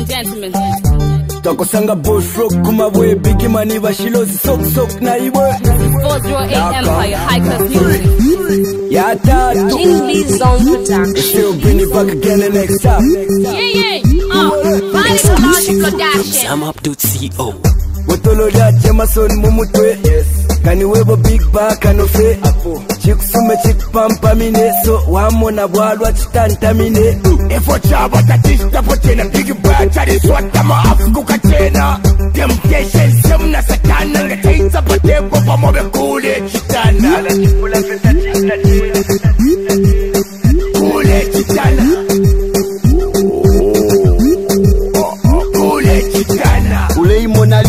and gentlemen. takusanga bush rock kumabuye big money bashilozi sok sok na iwe 408 empire high class music ya tatu English zone production still bring it back again the next time yeah yeah uh Valley production I'm up to CO Wotolo ya Jamason mumutwe yes kaniwebo big ba kanofe chikusume chikupampa mine so wamona bwalwa chitantamine uh. Ifo chaba tatistapo tena Big bad chari swata maafguka tena Temptation semna satana Ngataita patepo pamobe kule chitana Kule chitana Uleimona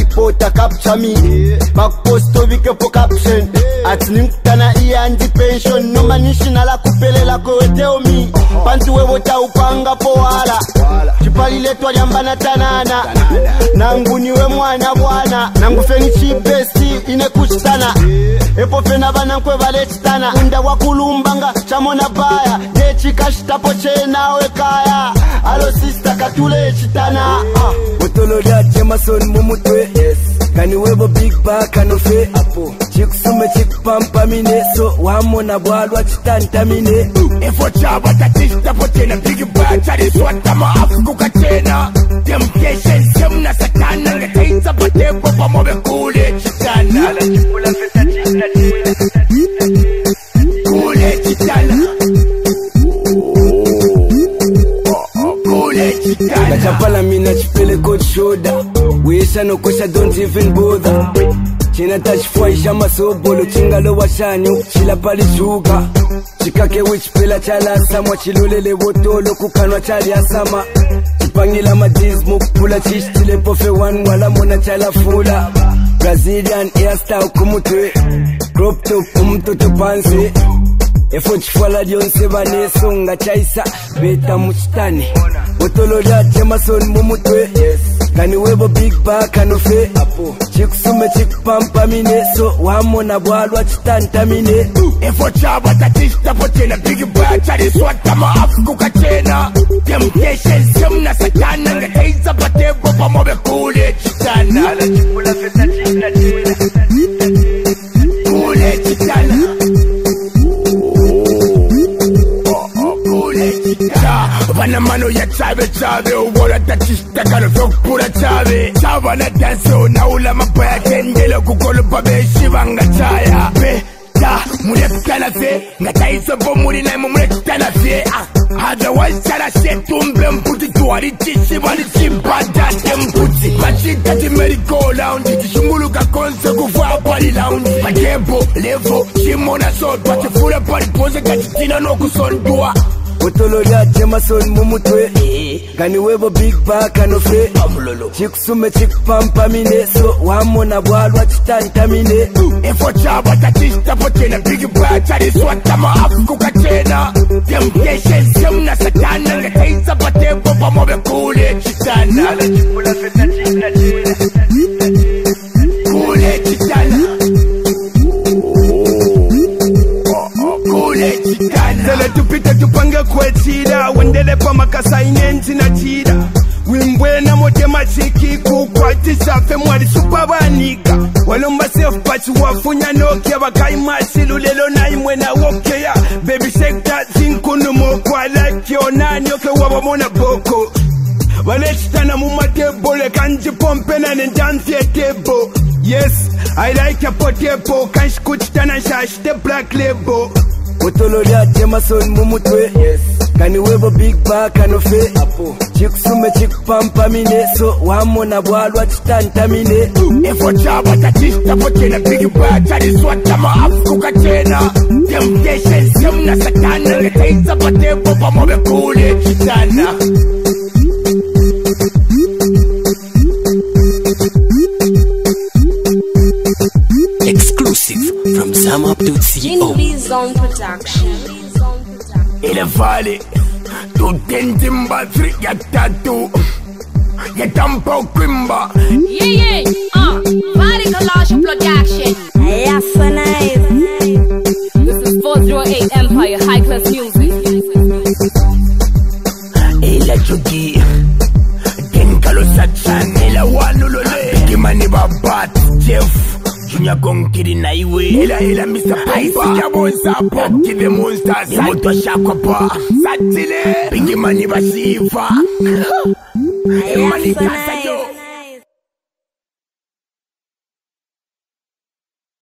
capture me Back post vikepo caption Atini mkutana iya ndi pension Nomanishi na la kupelelako eteomi mpanzi wewo tawupanga powala cipaliletwa lya mbanatanana nangu niwe mwana bwana nangu feni cibesi ine kucitana epo fena bana nkwe bale citana unda wakulumbanga camona baya te cikacitapo cenawe kaya alo sista katule citana uh. otolo lya jemason mumutwe yes kani webo big ba kanofe apo chikusume chikupampa mineso wamona bwalwa chitanta mine ifo chaba tatishitapo tena big ba chariswata maafuku kachena temptation semna satana ngataitsa patepo pamobe kule chik shano kusha don't even bother china tachifuaisha masobolo chingalowa shanyu chilapali juga chikake wichipela chalasamwa chilolele wotolo kukanwa chalyasama chipangila madismo kupula chishitile pofe 1 walamona chalafula brazilian airstar kumutwe croptop umtoto panzi efochifala lyonsevanesonga chaisa beta muchitani wotolo lya jemason mumutwe yes kani webo big ba kanofe apo chikusume chikupampa mineso wamona bwalwa chitanta mine ifo chaba tatichitapo chena big ba chaliswatama afuku kachena temptation semna satana pana mano ya chave chave uvola tachisitakano vyokupura chave chava na dance unaula mapaya kendele kukolopa veshi vanga chaya be ta mulepukana vye ngataizobo muri naimo mulekutana vye otherwise chara shetumbe mputi tuhari chisivani chibata temputi vachita timeri go round tichunguluka konse kufa pari round matebo levo chimona sodwa tifura pari bhonze gatitina nokusondwa botolori ajemason mo motwe kani eh. webo big bakanofe ah, chikusume chikupampamine so wamona bwalwa chitantamine eh. ifo chabo tachichitapo tena big bacariswa tama afukuka chena temkeshesemna satana ngataitsapatepo pamobe kule chitana lachipulafet peter tupange kwetira wendele pa makasaine ndzinachira wimbwena motematiki kukwatisafe mwali supavanika walomba sef pati wafunya nokya vakai masilu lelo na imwe na wokeya bebi sekta zinkunumokwalakyonaniokyo wavamona boko valechitana mumatebole kanjipompena nendanfye tebo yes ailaikya potepo kanshikuchitana nshashite black lebo botolo lya jemason mu mutwe kaniwebo big ba kanofe chikusume chikupampamine so wamona bwalwa chitantamine efo chaba tachistapotena big ba chaliswata ma afuka chena temptation semna satana ngetaitsapatepo pamobekule chitana Namaputio. In Zone Production. In the valley. To tendim batri ya tattoo. Ya tampo kimba. Yeah, yeah. Uh, Valley Collage Production. Yeah, This is 408 Empire High Class Music. Ela chuki. Genkalo sachan. Ela wanulole. Kimani babat. Jeff nyagonkiri na iwe ila ila Mr. Piper sijabonza hapo kide monsters moto shako pa satile pigimani basifa Mani kasa